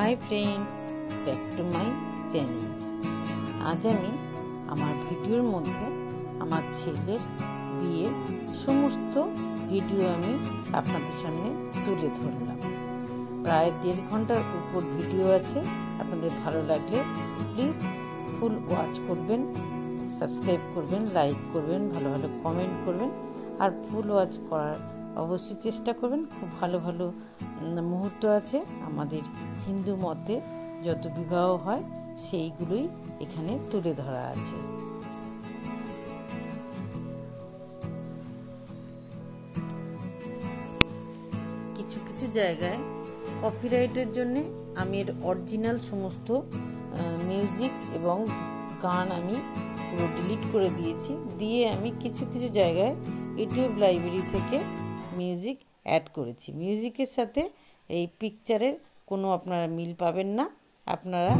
Hi friends back to my channel আজ আমি আমার ভিডিওর মধ্যে আমার ছেলের বিয়ের সমস্ত ভিডিও আমি আপনাদের সামনে তুলে ধরলাম। প্রায় দেড় ঘণ্টার উপর ভিডিও আছে। আপনাদের ভালো লাগলে প্লিজ ফুল ওয়াচ করবেন সাবস্ক্রাইব করবেন লাইক করবেন, ভালো ভালো কমেন্ট করবেন। আর ফুল ওয়াচ করার অবশ্যই চেষ্টা করবেন। খুব ভালো ভালো মুহূর্ত আছে আমাদের হিন্দু মতে যত বিবাহ হয়, সেইগুলোই এখানে তুলে ধরা আছে। কিছু কিছু জায়গায় কপিরাইটের জন্য আমি এর অরিজিনাল সমস্ত মিউজিক এবং গান আমি পুরো ডিলিট করে দিয়েছি। দিয়ে আমি কিছু কিছু জায়গায় ইউটিউব লাইব্রেরি থেকে মিউজিক অ্যাড করেছি। মিউজিকের সাথে এই পিকচারের কোনো আপনারা মিল পাবেন না। আপনারা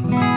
Yeah.